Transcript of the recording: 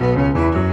Música